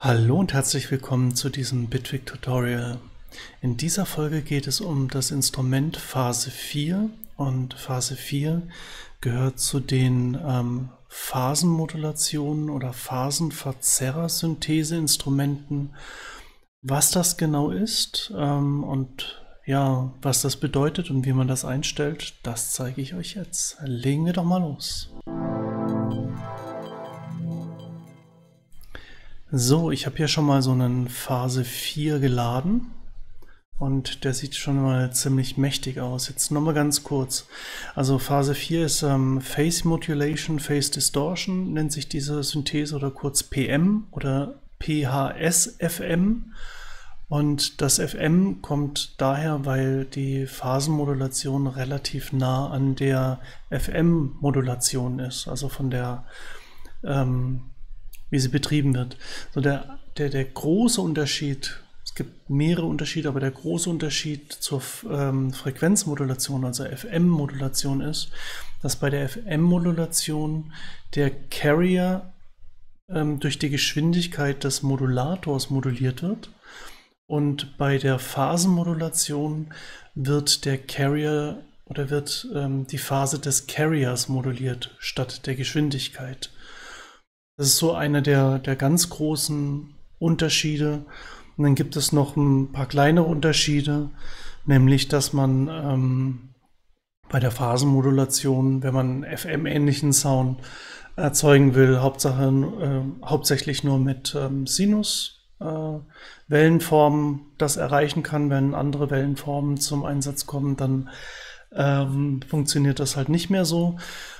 Hallo und herzlich willkommen zu diesem Bitwig Tutorial. In dieser Folge geht es um das Instrument Phase 4 und Phase 4 gehört zu den ähm, Phasenmodulationen oder Phasenverzerrersynthese-Instrumenten. Was das genau ist ähm, und ja, was das bedeutet und wie man das einstellt, das zeige ich euch jetzt. Legen wir doch mal los. So, ich habe hier schon mal so einen Phase 4 geladen und der sieht schon mal ziemlich mächtig aus. Jetzt nochmal ganz kurz. Also Phase 4 ist ähm, Phase Modulation, Phase Distortion, nennt sich diese Synthese oder kurz PM oder PHS-FM. Und das FM kommt daher, weil die Phasenmodulation relativ nah an der FM-Modulation ist, also von der ähm, wie sie betrieben wird. So der, der, der große Unterschied, es gibt mehrere Unterschiede, aber der große Unterschied zur ähm, Frequenzmodulation, also FM-Modulation ist, dass bei der FM-Modulation der Carrier ähm, durch die Geschwindigkeit des Modulators moduliert wird und bei der Phasenmodulation wird der Carrier oder wird ähm, die Phase des Carriers moduliert statt der Geschwindigkeit. Das ist so einer der, der ganz großen Unterschiede. Und dann gibt es noch ein paar kleinere Unterschiede, nämlich dass man ähm, bei der Phasenmodulation, wenn man FM-ähnlichen Sound erzeugen will, Hauptsache, äh, hauptsächlich nur mit ähm, Sinus äh, das erreichen kann. Wenn andere Wellenformen zum Einsatz kommen, dann ähm, funktioniert das halt nicht mehr so.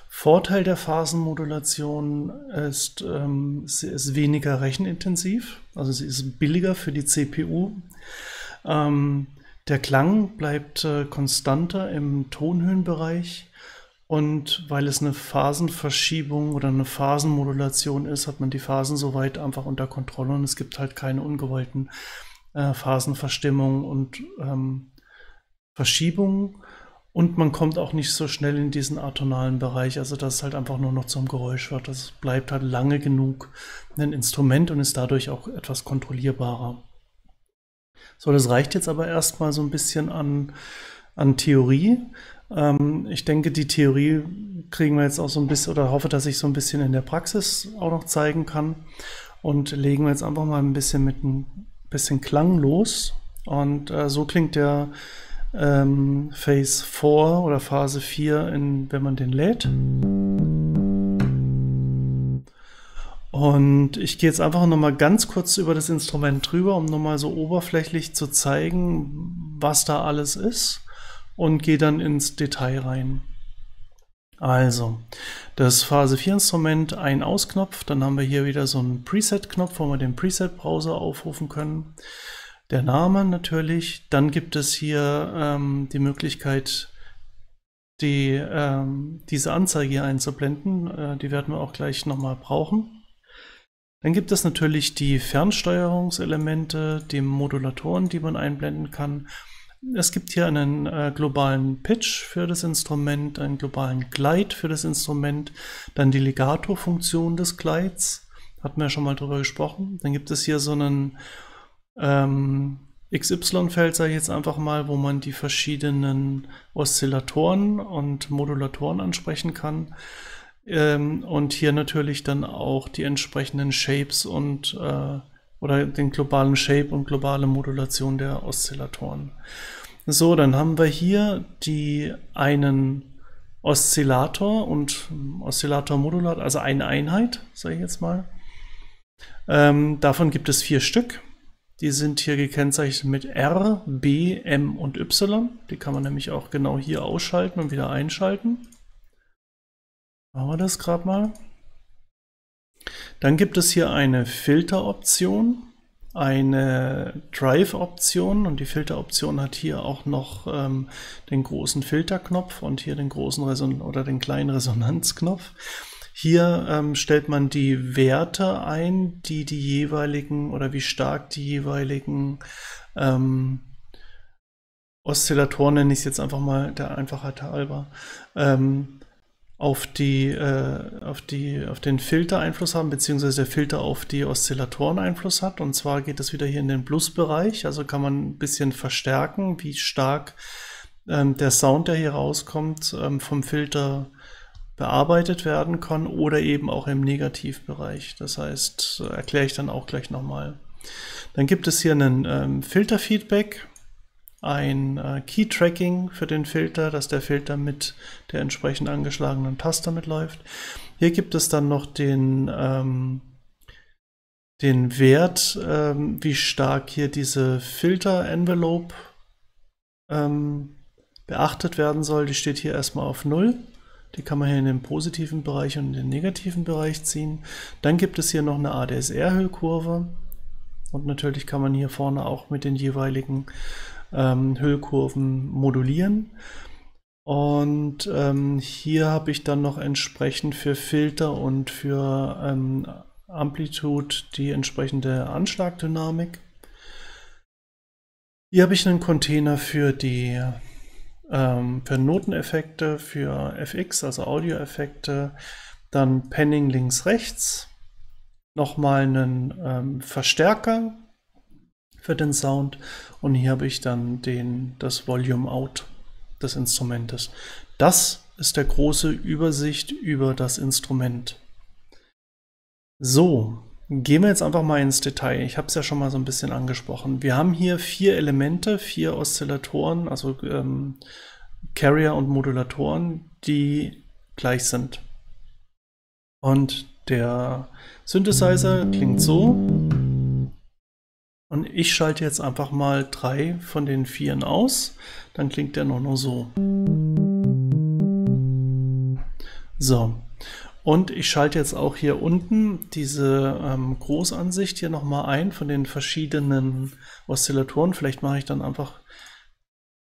Vorteil der Phasenmodulation ist, ähm, sie ist weniger rechenintensiv, also sie ist billiger für die CPU. Ähm, der Klang bleibt äh, konstanter im Tonhöhenbereich und weil es eine Phasenverschiebung oder eine Phasenmodulation ist, hat man die Phasen soweit einfach unter Kontrolle und es gibt halt keine ungewollten äh, Phasenverstimmungen und ähm, Verschiebungen. Und man kommt auch nicht so schnell in diesen atonalen Bereich, also dass es halt einfach nur noch zum Geräusch wird. Das bleibt halt lange genug ein Instrument und ist dadurch auch etwas kontrollierbarer. So, das reicht jetzt aber erstmal so ein bisschen an, an Theorie. Ähm, ich denke, die Theorie kriegen wir jetzt auch so ein bisschen oder hoffe, dass ich so ein bisschen in der Praxis auch noch zeigen kann. Und legen wir jetzt einfach mal ein bisschen mit ein bisschen Klang los. Und äh, so klingt der ähm, Phase 4 oder Phase 4, in, wenn man den lädt. Und ich gehe jetzt einfach nochmal ganz kurz über das Instrument drüber, um nochmal so oberflächlich zu zeigen, was da alles ist und gehe dann ins Detail rein. Also, das Phase 4 Instrument, ein Ausknopf, dann haben wir hier wieder so einen Preset-Knopf, wo wir den Preset-Browser aufrufen können der Name natürlich. Dann gibt es hier ähm, die Möglichkeit, die, ähm, diese Anzeige hier einzublenden. Äh, die werden wir auch gleich nochmal brauchen. Dann gibt es natürlich die Fernsteuerungselemente, die Modulatoren, die man einblenden kann. Es gibt hier einen äh, globalen Pitch für das Instrument, einen globalen Glide für das Instrument, dann die Legato-Funktion des Glides, hatten wir schon mal drüber gesprochen. Dann gibt es hier so einen ähm, XY-Feld, sage ich jetzt einfach mal, wo man die verschiedenen Oszillatoren und Modulatoren ansprechen kann. Ähm, und hier natürlich dann auch die entsprechenden Shapes und äh, oder den globalen Shape und globale Modulation der Oszillatoren. So, dann haben wir hier die einen Oszillator und Oszillator-Modulator, also eine Einheit, sage ich jetzt mal. Ähm, davon gibt es vier Stück. Die sind hier gekennzeichnet mit R, B, M und Y. Die kann man nämlich auch genau hier ausschalten und wieder einschalten. Machen wir das gerade mal. Dann gibt es hier eine Filteroption, eine Drive-Option und die Filteroption hat hier auch noch ähm, den großen Filterknopf und hier den großen Reson oder den kleinen Resonanzknopf. Hier ähm, stellt man die Werte ein, die die jeweiligen oder wie stark die jeweiligen ähm, Oszillatoren, nenne ich es jetzt einfach mal der Einfachheit halber, ähm, auf die, äh, auf die, auf den Filter Einfluss haben, beziehungsweise der Filter auf die Oszillatoren Einfluss hat. Und zwar geht es wieder hier in den Plus-Bereich, also kann man ein bisschen verstärken, wie stark ähm, der Sound, der hier rauskommt, ähm, vom Filter bearbeitet werden kann oder eben auch im Negativbereich. Das heißt, äh, erkläre ich dann auch gleich nochmal. Dann gibt es hier einen ähm, Filterfeedback, ein äh, Key-Tracking für den Filter, dass der Filter mit der entsprechend angeschlagenen Taste mitläuft. Hier gibt es dann noch den, ähm, den Wert, ähm, wie stark hier diese Filter-Envelope ähm, beachtet werden soll. Die steht hier erstmal auf 0. Die kann man hier in den positiven Bereich und in den negativen Bereich ziehen. Dann gibt es hier noch eine ADSR-Hüllkurve. Und natürlich kann man hier vorne auch mit den jeweiligen ähm, Hüllkurven modulieren. Und ähm, hier habe ich dann noch entsprechend für Filter und für ähm, Amplitude die entsprechende Anschlagdynamik. Hier habe ich einen Container für die ähm, für Noteneffekte, für FX, also Audioeffekte, dann Panning links, rechts, nochmal einen ähm, Verstärker für den Sound und hier habe ich dann den, das Volume Out des Instrumentes. Das ist der große Übersicht über das Instrument. So, gehen wir jetzt einfach mal ins Detail. Ich habe es ja schon mal so ein bisschen angesprochen. Wir haben hier vier Elemente, vier Oszillatoren, also ähm, Carrier und Modulatoren, die gleich sind. Und der Synthesizer klingt so. Und ich schalte jetzt einfach mal drei von den vieren aus. Dann klingt der noch nur so. So. Und ich schalte jetzt auch hier unten diese ähm, Großansicht hier nochmal ein von den verschiedenen Oszillatoren. Vielleicht mache ich dann einfach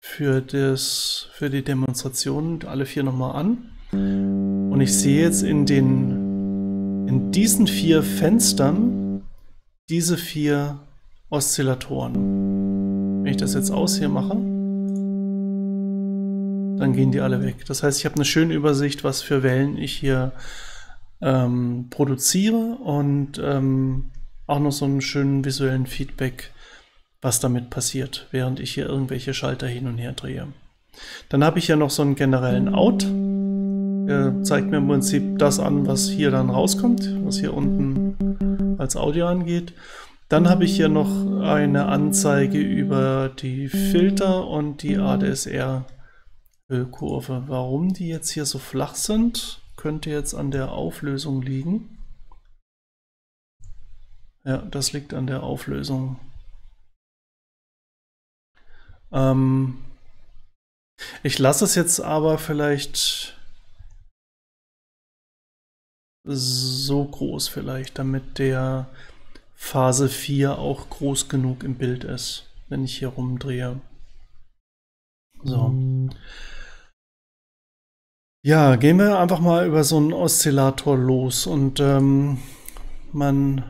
für, das, für die Demonstration alle vier nochmal an. Und ich sehe jetzt in, den, in diesen vier Fenstern diese vier Oszillatoren. Wenn ich das jetzt aus hier mache, dann gehen die alle weg. Das heißt, ich habe eine schöne Übersicht, was für Wellen ich hier ähm, produziere und ähm, auch noch so einen schönen visuellen Feedback, was damit passiert, während ich hier irgendwelche Schalter hin und her drehe. Dann habe ich ja noch so einen generellen Out. Der zeigt mir im Prinzip das an, was hier dann rauskommt, was hier unten als Audio angeht. Dann habe ich hier noch eine Anzeige über die Filter und die ADSR-Kurve. Warum die jetzt hier so flach sind, könnte jetzt an der Auflösung liegen. Ja, das liegt an der Auflösung. Ähm ich lasse es jetzt aber vielleicht so groß vielleicht, damit der Phase 4 auch groß genug im Bild ist, wenn ich hier rumdrehe. So. Ja, gehen wir einfach mal über so einen Oszillator los und ähm, man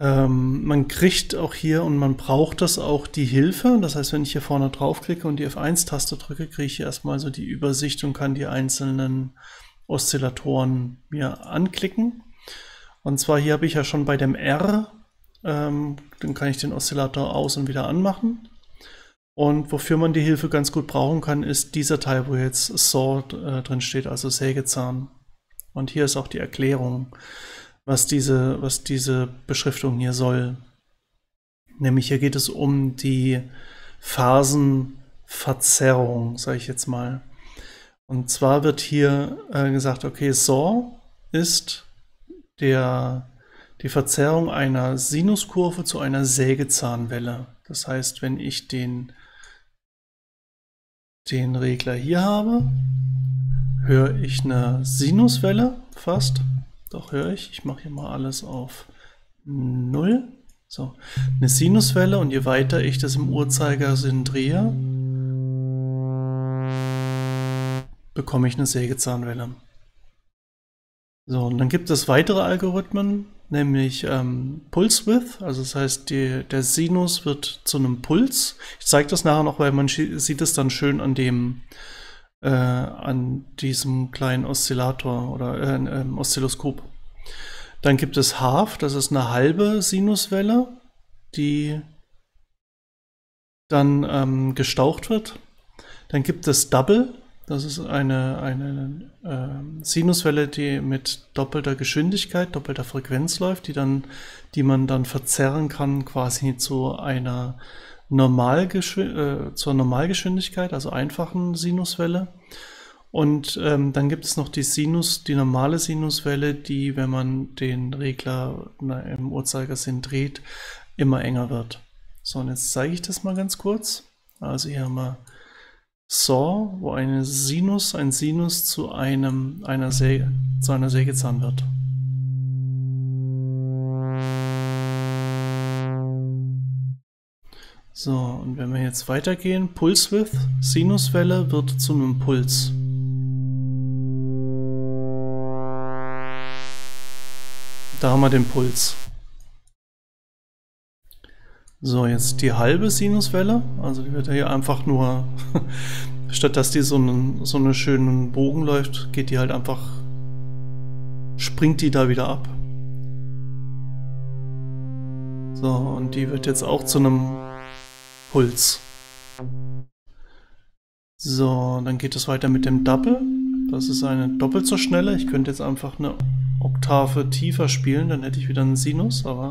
ähm, man kriegt auch hier und man braucht das auch die Hilfe. Das heißt, wenn ich hier vorne draufklicke und die F1-Taste drücke, kriege ich erstmal so die Übersicht und kann die einzelnen Oszillatoren mir anklicken. Und zwar hier habe ich ja schon bei dem R, ähm, dann kann ich den Oszillator aus und wieder anmachen. Und wofür man die Hilfe ganz gut brauchen kann, ist dieser Teil, wo jetzt Saw äh, drin steht, also Sägezahn. Und hier ist auch die Erklärung, was diese, was diese Beschriftung hier soll. Nämlich hier geht es um die Phasenverzerrung, sage ich jetzt mal. Und zwar wird hier äh, gesagt, okay, Saw ist der, die Verzerrung einer Sinuskurve zu einer Sägezahnwelle. Das heißt, wenn ich den, den Regler hier habe, höre ich eine Sinuswelle fast. Doch höre ich. Ich mache hier mal alles auf 0. So, eine Sinuswelle und je weiter ich das im Uhrzeigersinn drehe, bekomme ich eine Sägezahnwelle. So, und dann gibt es weitere Algorithmen, nämlich ähm, Pulse Width, also das heißt, die, der Sinus wird zu einem Puls. Ich zeige das nachher noch, weil man sieht es dann schön an dem, äh, an diesem kleinen Oszillator oder äh, äh, Oszilloskop. Dann gibt es Half, das ist eine halbe Sinuswelle, die dann ähm, gestaucht wird. Dann gibt es Double, das ist eine, eine äh, Sinuswelle, die mit doppelter Geschwindigkeit, doppelter Frequenz läuft, die, dann, die man dann verzerren kann quasi zu einer Normalgeschw äh, zur Normalgeschwindigkeit, also einfachen Sinuswelle. Und ähm, dann gibt es noch die Sinus, die normale Sinuswelle, die, wenn man den Regler na, im Uhrzeigersinn dreht, immer enger wird. So, und jetzt zeige ich das mal ganz kurz. Also hier haben wir Saw, wo eine Sinus, ein Sinus zu einem einer Säge, zu einer Sägezahn wird. So, und wenn wir jetzt weitergehen, Pulse Width, Sinuswelle wird zu einem Puls. Da haben wir den Puls. So, jetzt die halbe Sinuswelle. Also die wird ja hier einfach nur, statt dass die so einen, so einen schönen Bogen läuft, geht die halt einfach, springt die da wieder ab. So, und die wird jetzt auch zu einem Puls. So, dann geht es weiter mit dem Double. Das ist eine doppelt so schnelle. Ich könnte jetzt einfach eine Oktave tiefer spielen, dann hätte ich wieder einen Sinus, aber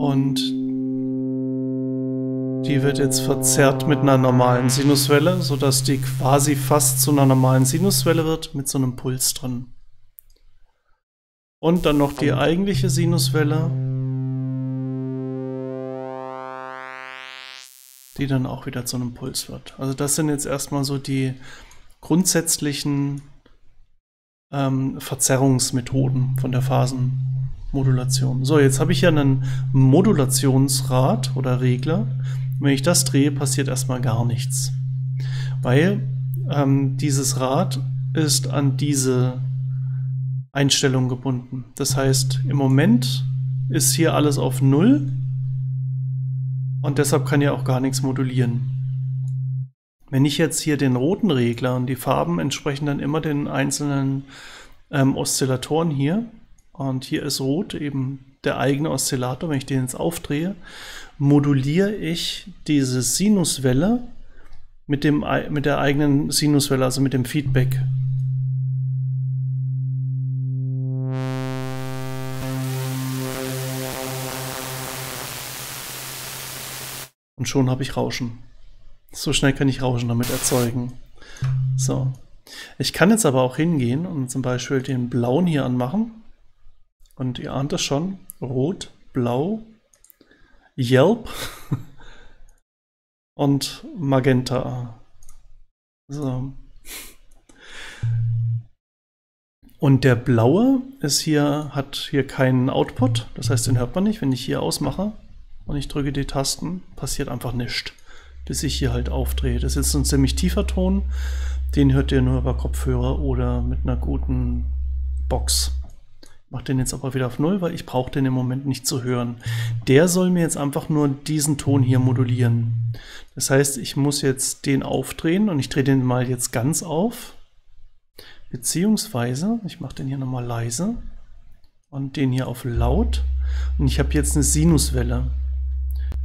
und die wird jetzt verzerrt mit einer normalen Sinuswelle, sodass die quasi fast zu einer normalen Sinuswelle wird mit so einem Puls drin. Und dann noch die eigentliche Sinuswelle, die dann auch wieder zu einem Puls wird. Also das sind jetzt erstmal so die grundsätzlichen ähm, Verzerrungsmethoden von der Phasen. Modulation. So, jetzt habe ich ja einen Modulationsrad oder Regler. Wenn ich das drehe, passiert erstmal gar nichts. Weil ähm, dieses Rad ist an diese Einstellung gebunden. Das heißt, im Moment ist hier alles auf Null und deshalb kann ja auch gar nichts modulieren. Wenn ich jetzt hier den roten Regler und die Farben entsprechen dann immer den einzelnen ähm, Oszillatoren hier, und hier ist rot eben der eigene Oszillator. Wenn ich den jetzt aufdrehe, moduliere ich diese Sinuswelle mit, dem, mit der eigenen Sinuswelle, also mit dem Feedback. Und schon habe ich Rauschen. So schnell kann ich Rauschen damit erzeugen. So. Ich kann jetzt aber auch hingehen und zum Beispiel den blauen hier anmachen. Und ihr ahnt es schon, rot, blau, Yelp und Magenta. So. Und der blaue ist hier, hat hier keinen Output, das heißt, den hört man nicht. Wenn ich hier ausmache und ich drücke die Tasten, passiert einfach nichts, bis ich hier halt aufdrehe. Das ist jetzt ein ziemlich tiefer Ton, den hört ihr nur über Kopfhörer oder mit einer guten Box mache den jetzt aber wieder auf Null, weil ich brauche den im Moment nicht zu hören. Der soll mir jetzt einfach nur diesen Ton hier modulieren. Das heißt, ich muss jetzt den aufdrehen und ich drehe den mal jetzt ganz auf. Beziehungsweise, ich mache den hier nochmal leise und den hier auf laut. Und ich habe jetzt eine Sinuswelle,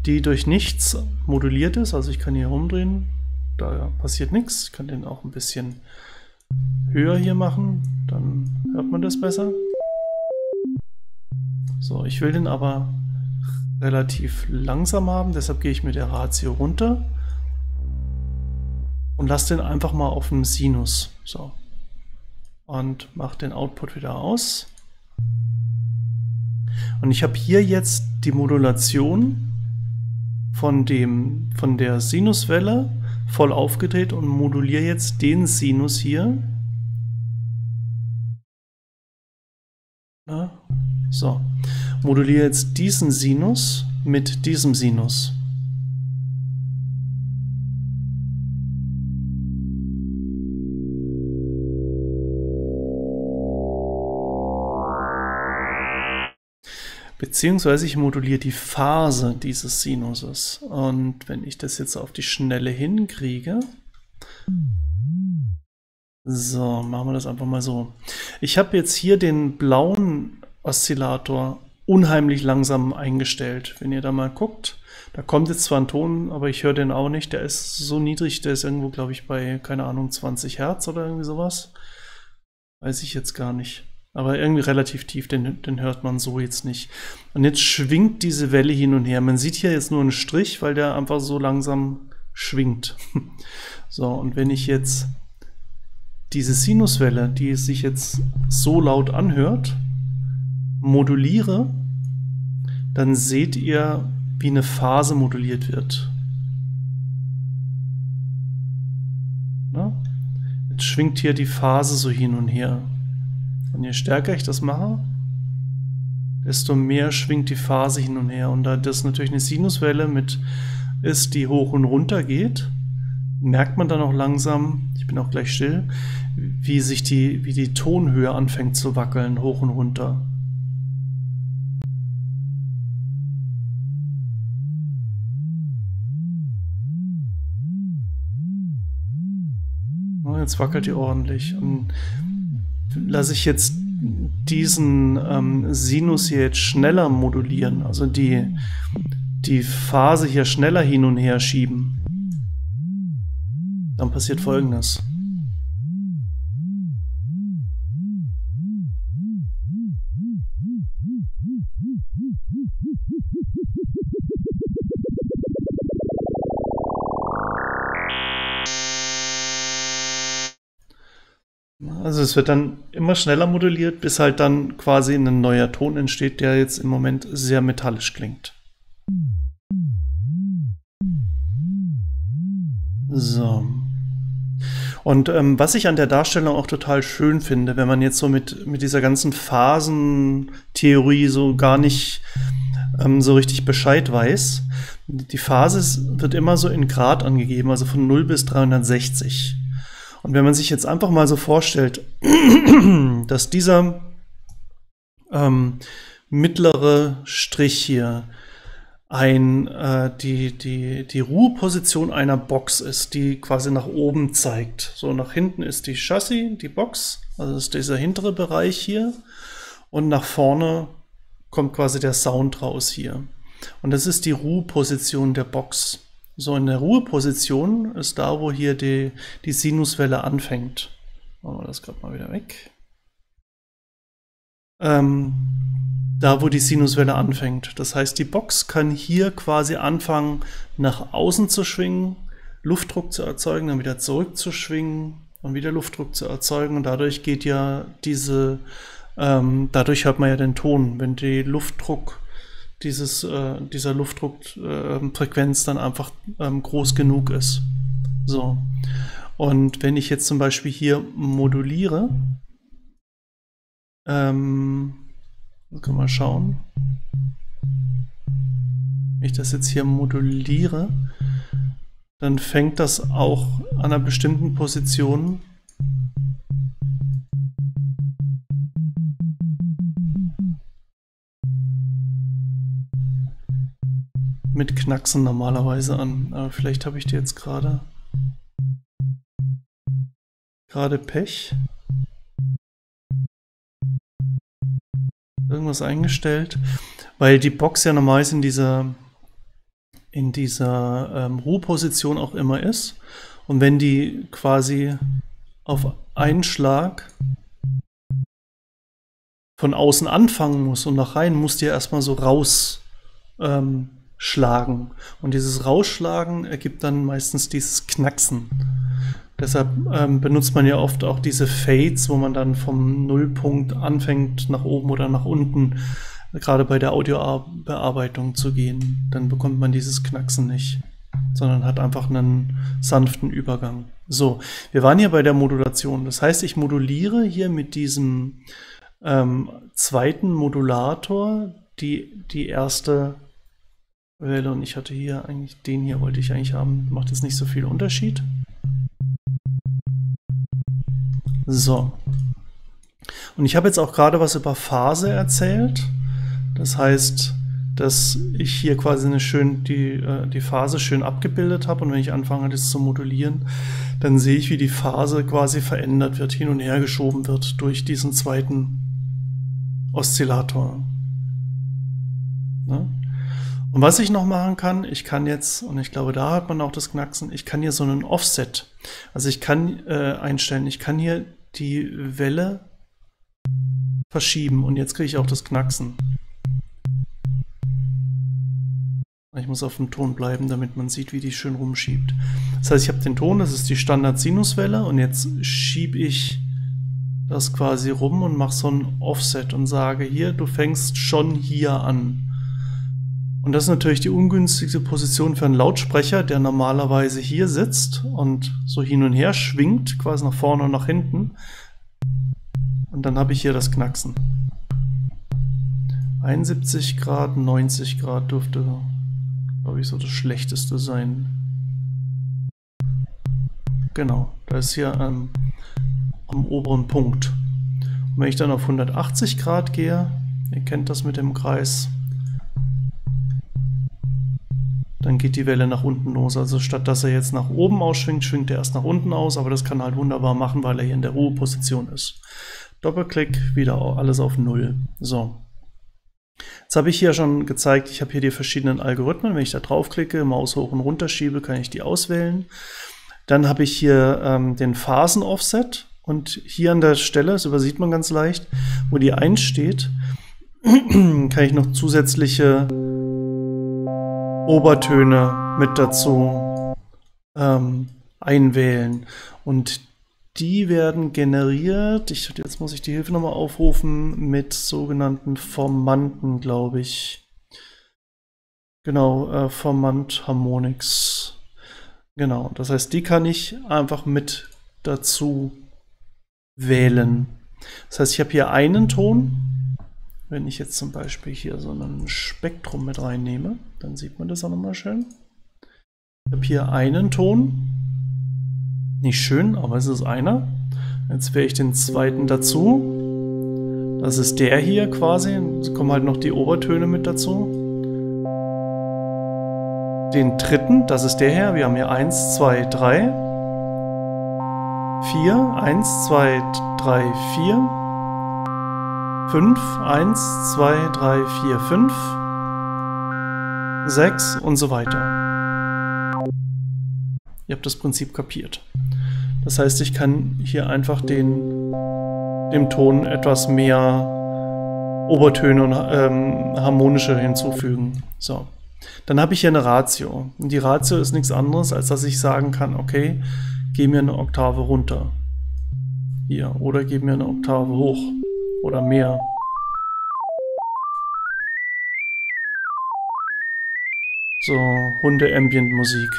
die durch nichts moduliert ist. Also ich kann hier rumdrehen, da passiert nichts. Ich kann den auch ein bisschen höher hier machen, dann hört man das besser. So, ich will den aber relativ langsam haben, deshalb gehe ich mit der Ratio runter und lasse den einfach mal auf dem Sinus. So. Und mache den Output wieder aus. Und ich habe hier jetzt die Modulation von, dem, von der Sinuswelle voll aufgedreht und moduliere jetzt den Sinus hier. Na, so, moduliere jetzt diesen Sinus mit diesem Sinus. Beziehungsweise ich moduliere die Phase dieses Sinuses. Und wenn ich das jetzt auf die Schnelle hinkriege, So, machen wir das einfach mal so. Ich habe jetzt hier den blauen Oszillator unheimlich langsam eingestellt. Wenn ihr da mal guckt, da kommt jetzt zwar ein Ton, aber ich höre den auch nicht. Der ist so niedrig, der ist irgendwo, glaube ich, bei, keine Ahnung, 20 Hertz oder irgendwie sowas. Weiß ich jetzt gar nicht. Aber irgendwie relativ tief, den, den hört man so jetzt nicht. Und jetzt schwingt diese Welle hin und her. Man sieht hier jetzt nur einen Strich, weil der einfach so langsam schwingt. so, und wenn ich jetzt diese Sinuswelle, die sich jetzt so laut anhört, moduliere, dann seht ihr, wie eine Phase moduliert wird. Na? Jetzt schwingt hier die Phase so hin und her. Und je stärker ich das mache, desto mehr schwingt die Phase hin und her. Und da das natürlich eine Sinuswelle mit ist, die hoch und runter geht, merkt man dann auch langsam, ich bin auch gleich still, wie sich die, wie die Tonhöhe anfängt zu wackeln, hoch und runter. jetzt wackelt die ordentlich. Und lasse ich jetzt diesen ähm, Sinus hier jetzt schneller modulieren, also die, die Phase hier schneller hin und her schieben, dann passiert folgendes. Es wird dann immer schneller moduliert, bis halt dann quasi ein neuer Ton entsteht, der jetzt im Moment sehr metallisch klingt. So. Und ähm, was ich an der Darstellung auch total schön finde, wenn man jetzt so mit, mit dieser ganzen Phasentheorie so gar nicht ähm, so richtig Bescheid weiß, die Phase wird immer so in Grad angegeben, also von 0 bis 360. Und wenn man sich jetzt einfach mal so vorstellt, dass dieser ähm, mittlere Strich hier ein, äh, die, die, die Ruheposition einer Box ist, die quasi nach oben zeigt. So nach hinten ist die Chassis, die Box, also ist dieser hintere Bereich hier. Und nach vorne kommt quasi der Sound raus hier. Und das ist die Ruheposition der Box. So in der Ruheposition ist da, wo hier die, die Sinuswelle anfängt. Machen wir das gerade mal wieder weg. Ähm, da, wo die Sinuswelle anfängt. Das heißt, die Box kann hier quasi anfangen, nach außen zu schwingen, Luftdruck zu erzeugen, dann wieder zurückzuschwingen und wieder Luftdruck zu erzeugen. Und dadurch geht ja diese, ähm, dadurch hört man ja den Ton. Wenn die Luftdruck dieses, äh, dieser Luftdruckfrequenz äh, dann einfach ähm, groß genug ist. So. Und wenn ich jetzt zum Beispiel hier moduliere, ähm, können wir schauen. Wenn ich das jetzt hier moduliere, dann fängt das auch an einer bestimmten Position mit Knacksen normalerweise an. Aber vielleicht habe ich die jetzt gerade gerade Pech. Irgendwas eingestellt, weil die Box ja normalerweise in dieser in dieser ähm, Ruheposition auch immer ist. Und wenn die quasi auf einen Schlag von außen anfangen muss und nach rein, muss die ja erstmal so raus ähm, schlagen. Und dieses Rausschlagen ergibt dann meistens dieses Knacksen. Deshalb ähm, benutzt man ja oft auch diese Fades, wo man dann vom Nullpunkt anfängt, nach oben oder nach unten, gerade bei der Audiobearbeitung zu gehen. Dann bekommt man dieses Knacksen nicht, sondern hat einfach einen sanften Übergang. So, wir waren hier bei der Modulation. Das heißt, ich moduliere hier mit diesem ähm, zweiten Modulator die, die erste Welle und ich hatte hier eigentlich, den hier wollte ich eigentlich haben, macht jetzt nicht so viel Unterschied. So. Und ich habe jetzt auch gerade was über Phase erzählt. Das heißt, dass ich hier quasi eine schön, die, äh, die Phase schön abgebildet habe und wenn ich anfange, das zu modulieren, dann sehe ich, wie die Phase quasi verändert wird, hin und her geschoben wird durch diesen zweiten Oszillator. Ne? Und was ich noch machen kann, ich kann jetzt, und ich glaube, da hat man auch das Knacksen, ich kann hier so einen Offset, also ich kann äh, einstellen, ich kann hier die Welle verschieben und jetzt kriege ich auch das Knacksen. Ich muss auf dem Ton bleiben, damit man sieht, wie die schön rumschiebt. Das heißt, ich habe den Ton, das ist die Standard-Sinuswelle und jetzt schiebe ich das quasi rum und mache so ein Offset und sage hier, du fängst schon hier an. Und das ist natürlich die ungünstigste Position für einen Lautsprecher, der normalerweise hier sitzt und so hin und her schwingt, quasi nach vorne und nach hinten. Und dann habe ich hier das Knacksen. 71 Grad, 90 Grad dürfte glaube ich, so das Schlechteste sein. Genau, da ist hier ähm, am oberen Punkt. Und wenn ich dann auf 180 Grad gehe, ihr kennt das mit dem Kreis, dann geht die Welle nach unten los. Also statt dass er jetzt nach oben ausschwingt, schwingt er erst nach unten aus, aber das kann er halt wunderbar machen, weil er hier in der Ruheposition ist. Doppelklick, wieder alles auf Null. So. Jetzt habe ich hier schon gezeigt, ich habe hier die verschiedenen Algorithmen. Wenn ich da draufklicke, Maus hoch und runter schiebe, kann ich die auswählen. Dann habe ich hier ähm, den Phasen-Offset und hier an der Stelle, das übersieht man ganz leicht, wo die 1 steht, kann ich noch zusätzliche Obertöne mit dazu ähm, einwählen. Und die werden generiert, ich, jetzt muss ich die Hilfe nochmal aufrufen, mit sogenannten Formanten, glaube ich. Genau, äh, Formant Harmonics. Genau, das heißt, die kann ich einfach mit dazu wählen. Das heißt, ich habe hier einen Ton. Wenn ich jetzt zum Beispiel hier so ein Spektrum mit reinnehme, dann sieht man das auch nochmal schön. Ich habe hier einen Ton nicht schön, aber es ist einer. Jetzt wähle ich den zweiten dazu. Das ist der hier quasi. Es kommen halt noch die Obertöne mit dazu. Den dritten, das ist der hier. Wir haben hier 1, 2, 3. 4, 1, 2, 3, 4. 5, 1, 2, 3, 4, 5. 6 und so weiter. Ihr habt das Prinzip kapiert. Das heißt, ich kann hier einfach den, dem Ton etwas mehr Obertöne und ähm, harmonische hinzufügen. So. Dann habe ich hier eine Ratio. Und die Ratio ist nichts anderes, als dass ich sagen kann, okay, geh mir eine Oktave runter. Hier. Oder gib mir eine Oktave hoch. Oder mehr. So, Hunde-Ambient-Musik.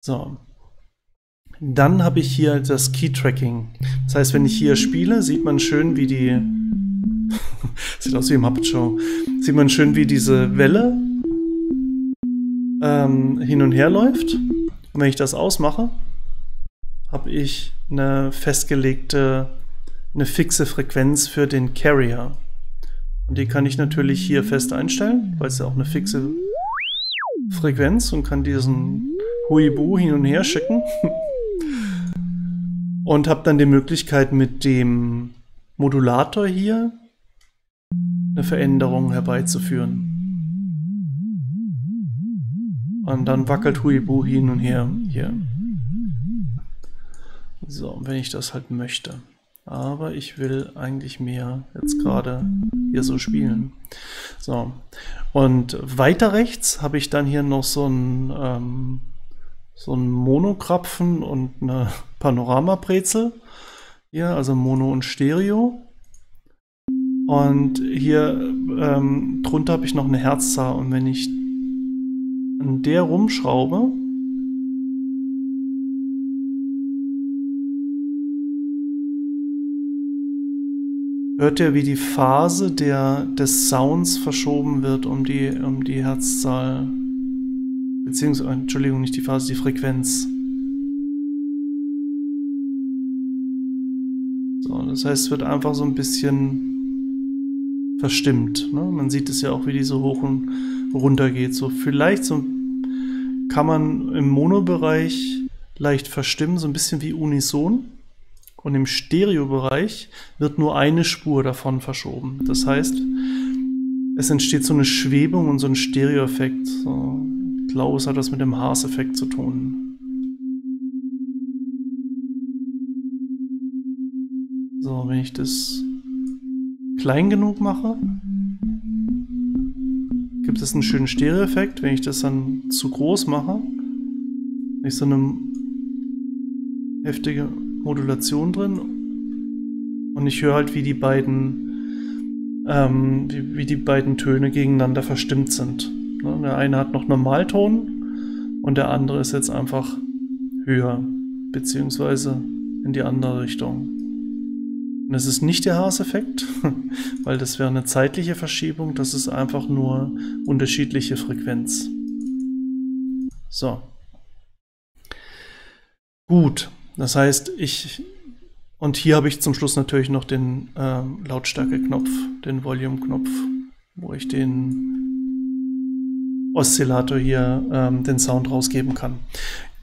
So. Dann habe ich hier das Key-Tracking. Das heißt, wenn ich hier spiele, sieht man schön, wie die... sieht aus wie im Muppet Show. Sieht man schön, wie diese Welle ähm, hin und her läuft. Und wenn ich das ausmache, habe ich eine festgelegte, eine fixe Frequenz für den Carrier. Und die kann ich natürlich hier fest einstellen, weil es ja auch eine fixe Frequenz und kann diesen Huibu hin und her schicken. und habe dann die Möglichkeit mit dem Modulator hier eine Veränderung herbeizuführen. Und dann wackelt Huibu hin und her hier. So, wenn ich das halt möchte. Aber ich will eigentlich mehr jetzt gerade hier so spielen. So, und weiter rechts habe ich dann hier noch so ein ähm, so ein Monokrapfen und eine Panoramabrezel. Hier, also Mono und Stereo. Und hier ähm, drunter habe ich noch eine Herzzahl. Und wenn ich an der rumschraube, hört ihr, wie die Phase der, des Sounds verschoben wird um die, um die Herzzahl. Beziehungsweise, Entschuldigung, nicht die Phase, die Frequenz. So, das heißt, es wird einfach so ein bisschen verstimmt. Ne? Man sieht es ja auch, wie die so hoch und runter geht. So vielleicht so kann man im Mono-Bereich leicht verstimmen, so ein bisschen wie unison. Und im Stereo-Bereich wird nur eine Spur davon verschoben. Das heißt, es entsteht so eine Schwebung und so ein Stereo-Effekt. So, ich glaube, es hat was mit dem Haas-Effekt zu tun. So, wenn ich das klein genug mache, gibt es einen schönen Stereo-Effekt. Wenn ich das dann zu groß mache, ist so eine heftige Modulation drin. Und ich höre halt, wie die beiden, ähm, wie, wie, die beiden Töne gegeneinander verstimmt sind. Ne? Der eine hat noch Normalton und der andere ist jetzt einfach höher, beziehungsweise in die andere Richtung. Und es ist nicht der Haas-Effekt, weil das wäre eine zeitliche Verschiebung, das ist einfach nur unterschiedliche Frequenz. So. Gut, das heißt, ich und hier habe ich zum Schluss natürlich noch den ähm, Lautstärke-Knopf, den Volume-Knopf, wo ich den Oszillator hier ähm, den Sound rausgeben kann.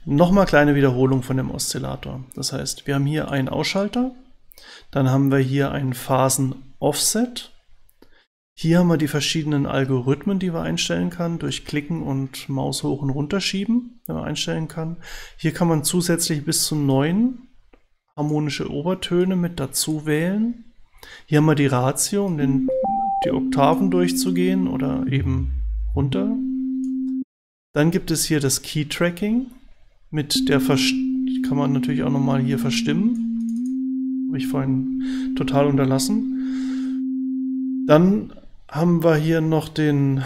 Nochmal kleine Wiederholung von dem Oszillator. Das heißt, wir haben hier einen Ausschalter, dann haben wir hier einen Phasen-Offset. Hier haben wir die verschiedenen Algorithmen, die wir einstellen kann, durch Klicken und Maus hoch und runter schieben, wenn man einstellen kann. Hier kann man zusätzlich bis zu neun harmonische Obertöne mit dazu wählen. Hier haben wir die Ratio, um den, die Oktaven durchzugehen oder eben runter. Dann gibt es hier das Key Tracking mit der Verst kann man natürlich auch nochmal hier verstimmen. Habe ich vorhin total unterlassen. Dann haben wir hier noch den,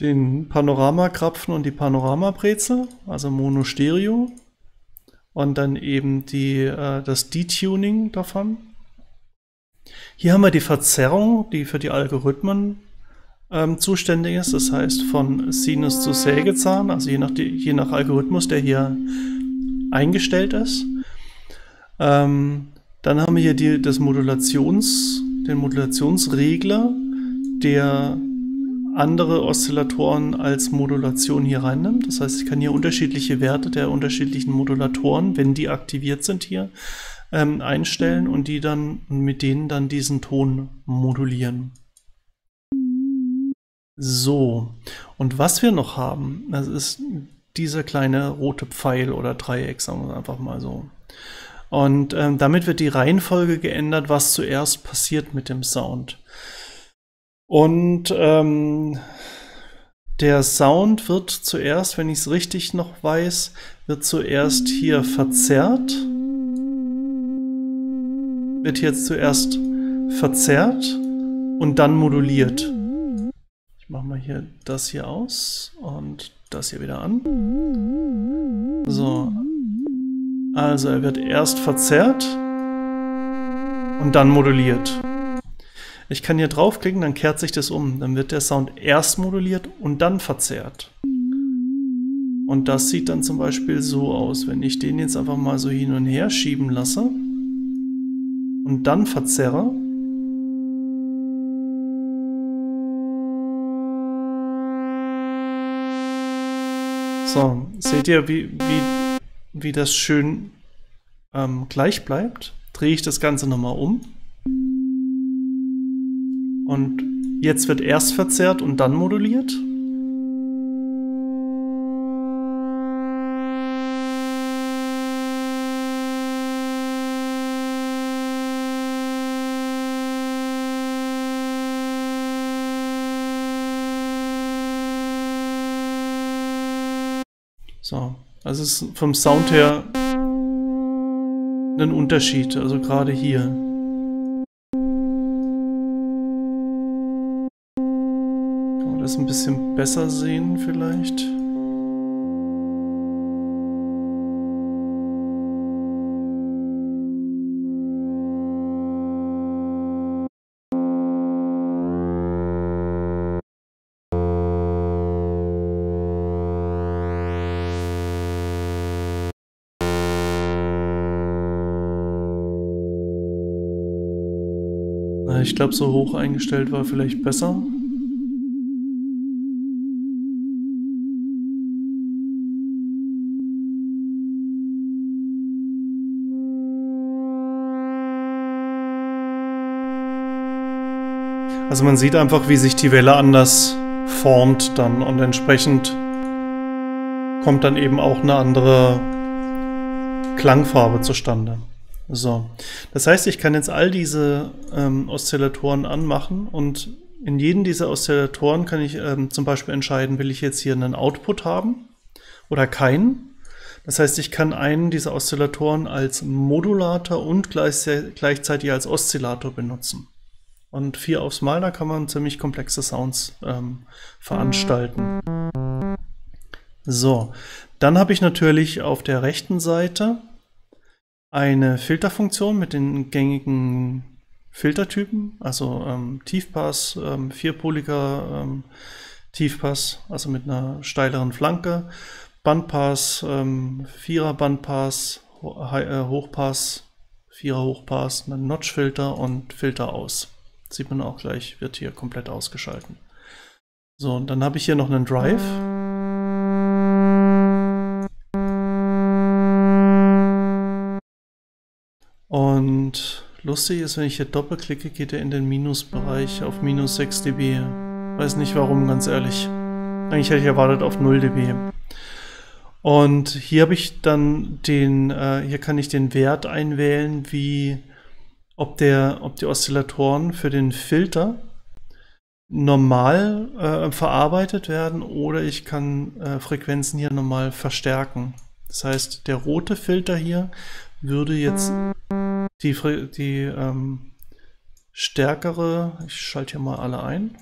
den Panoramakrapfen und die Panoramabrezel, also Mono-Stereo. Und dann eben die, äh, das Detuning davon. Hier haben wir die Verzerrung, die für die Algorithmen ähm, zuständig ist. Das heißt von Sinus zu Sägezahn, also je nach, die, je nach Algorithmus, der hier eingestellt ist. Ähm, dann haben wir hier die, das Modulations, den Modulationsregler, der andere Oszillatoren als Modulation hier reinnimmt. Das heißt, ich kann hier unterschiedliche Werte der unterschiedlichen Modulatoren, wenn die aktiviert sind hier, ähm, einstellen und die dann mit denen dann diesen Ton modulieren. So, und was wir noch haben, das ist dieser kleine rote Pfeil oder Dreieck, sagen wir einfach mal so. Und ähm, damit wird die Reihenfolge geändert, was zuerst passiert mit dem Sound. Und ähm, der Sound wird zuerst, wenn ich es richtig noch weiß, wird zuerst hier verzerrt. Wird jetzt zuerst verzerrt und dann moduliert. Ich mache mal hier das hier aus und das hier wieder an. So, also er wird erst verzerrt und dann moduliert. Ich kann hier draufklicken, dann kehrt sich das um. Dann wird der Sound erst moduliert und dann verzerrt. Und das sieht dann zum Beispiel so aus, wenn ich den jetzt einfach mal so hin und her schieben lasse und dann verzerre. So, seht ihr, wie, wie wie das schön ähm, gleich bleibt, drehe ich das Ganze nochmal um. Und jetzt wird erst verzerrt und dann moduliert. So, also es ist vom Sound her ein Unterschied, also gerade hier. alles ein bisschen besser sehen vielleicht. Ich glaube, so hoch eingestellt war vielleicht besser. Also man sieht einfach, wie sich die Welle anders formt dann und entsprechend kommt dann eben auch eine andere Klangfarbe zustande. So, das heißt, ich kann jetzt all diese ähm, Oszillatoren anmachen und in jedem dieser Oszillatoren kann ich ähm, zum Beispiel entscheiden, will ich jetzt hier einen Output haben oder keinen. Das heißt, ich kann einen dieser Oszillatoren als Modulator und gleichzeitig als Oszillator benutzen. Und vier aufs Mal, da kann man ziemlich komplexe Sounds ähm, veranstalten. So, dann habe ich natürlich auf der rechten Seite eine Filterfunktion mit den gängigen Filtertypen, also ähm, Tiefpass, ähm, vierpoliger ähm, Tiefpass, also mit einer steileren Flanke, Bandpass, ähm, Vierer Bandpass, Ho äh, Hochpass, Vierer Hochpass, ein Notchfilter und Filter aus. Sieht man auch gleich, wird hier komplett ausgeschalten. So, und dann habe ich hier noch einen Drive. Und lustig ist, wenn ich hier doppelklicke, geht er in den Minusbereich auf minus 6 dB. Weiß nicht warum, ganz ehrlich. Eigentlich hätte ich erwartet auf 0 dB. Und hier habe ich dann den, äh, hier kann ich den Wert einwählen, wie ob, der, ob die Oszillatoren für den Filter normal äh, verarbeitet werden oder ich kann äh, Frequenzen hier nochmal verstärken. Das heißt, der rote Filter hier würde jetzt die, die ähm, stärkere, ich schalte hier mal alle ein,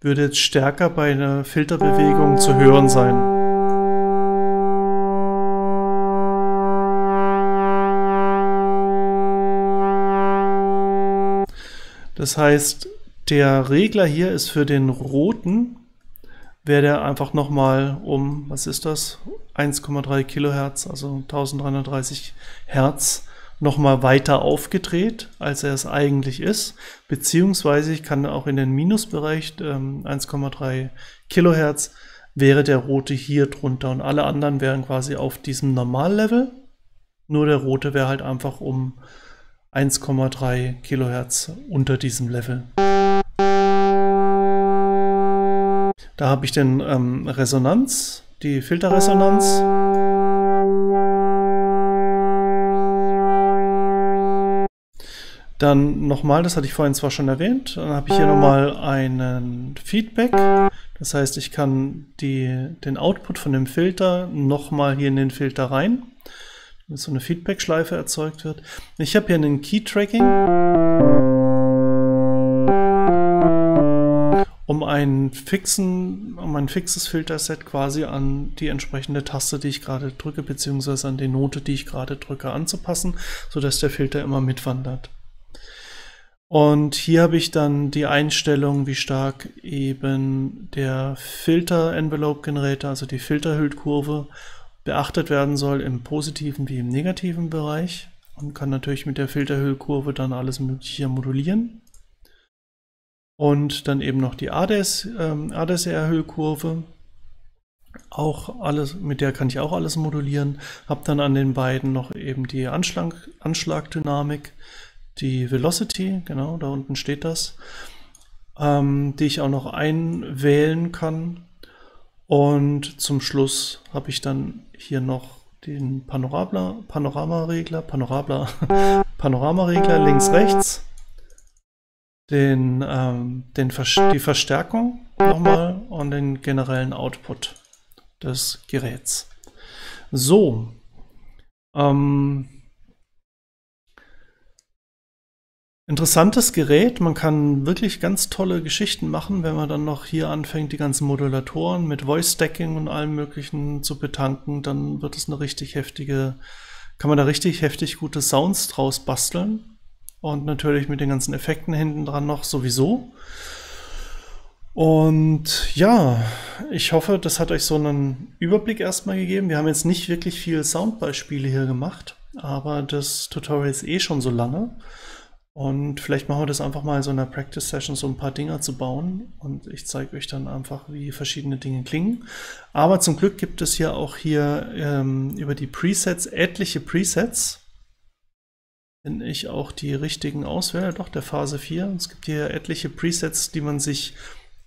würde jetzt stärker bei einer Filterbewegung zu hören sein. Das heißt, der Regler hier ist für den roten, wäre der einfach nochmal um, was ist das, 1,3 Kilohertz, also 1330 Hertz, nochmal weiter aufgedreht, als er es eigentlich ist. Beziehungsweise ich kann auch in den Minusbereich ähm, 1,3 Kilohertz wäre der rote hier drunter und alle anderen wären quasi auf diesem Normallevel. Nur der rote wäre halt einfach um 1,3 Kilohertz unter diesem Level. Da habe ich den ähm, Resonanz, die Filterresonanz. Dann nochmal, das hatte ich vorhin zwar schon erwähnt, dann habe ich hier nochmal einen Feedback. Das heißt, ich kann die, den Output von dem Filter nochmal hier in den Filter rein so eine Feedback-Schleife erzeugt wird. Ich habe hier einen Key-Tracking, um einen fixen, um ein fixes Filterset quasi an die entsprechende Taste, die ich gerade drücke, beziehungsweise an die Note, die ich gerade drücke, anzupassen, sodass der Filter immer mitwandert. Und hier habe ich dann die Einstellung, wie stark eben der Filter-Envelope-Generator, also die Filterhüllkurve, beachtet werden soll im positiven wie im negativen Bereich und kann natürlich mit der Filterhüllkurve dann alles Mögliche modulieren. Und dann eben noch die ADS, ähm, ADSR-Hüllkurve. Auch alles, mit der kann ich auch alles modulieren. Habe dann an den beiden noch eben die Anschlag, Anschlagdynamik, die Velocity, genau, da unten steht das, ähm, die ich auch noch einwählen kann. Und zum Schluss habe ich dann hier noch den Panorama, Panoramaregler, Panorama, Panoramaregler links, rechts, den, ähm, den die Verstärkung nochmal und den generellen Output des Geräts. So, ähm, Interessantes Gerät, man kann wirklich ganz tolle Geschichten machen, wenn man dann noch hier anfängt, die ganzen Modulatoren mit Voice Stacking und allem möglichen zu betanken, dann wird es eine richtig heftige, kann man da richtig heftig gute Sounds draus basteln. Und natürlich mit den ganzen Effekten hinten dran noch sowieso. Und ja, ich hoffe, das hat euch so einen Überblick erstmal gegeben. Wir haben jetzt nicht wirklich viele Soundbeispiele hier gemacht, aber das Tutorial ist eh schon so lange. Und vielleicht machen wir das einfach mal in so einer Practice Session, so ein paar Dinger zu bauen. Und ich zeige euch dann einfach, wie verschiedene Dinge klingen. Aber zum Glück gibt es hier auch hier ähm, über die Presets etliche Presets. Wenn ich auch die richtigen auswähle, doch der Phase 4. Es gibt hier etliche Presets, die man sich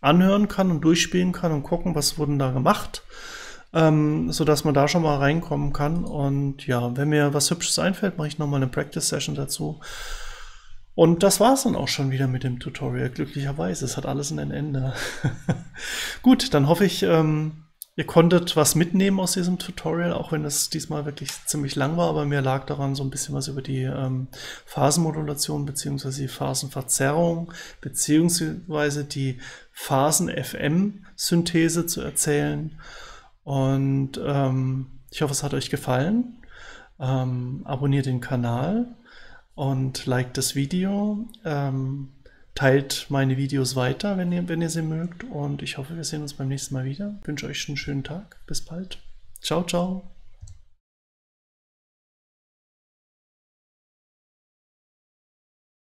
anhören kann und durchspielen kann und gucken, was wurden da gemacht. Ähm, so dass man da schon mal reinkommen kann. Und ja, wenn mir was Hübsches einfällt, mache ich nochmal eine Practice Session dazu. Und das war es dann auch schon wieder mit dem Tutorial, glücklicherweise. Es hat alles ein Ende. Gut, dann hoffe ich, ähm, ihr konntet was mitnehmen aus diesem Tutorial, auch wenn es diesmal wirklich ziemlich lang war, aber mir lag daran so ein bisschen was über die ähm, Phasenmodulation bzw. die Phasenverzerrung bzw. die Phasen-FM-Synthese zu erzählen. Und ähm, ich hoffe, es hat euch gefallen. Ähm, abonniert den Kanal und liked das Video. Ähm, teilt meine Videos weiter, wenn ihr, wenn ihr sie mögt. Und ich hoffe, wir sehen uns beim nächsten Mal wieder. Ich wünsche euch einen schönen Tag. Bis bald. Ciao, ciao.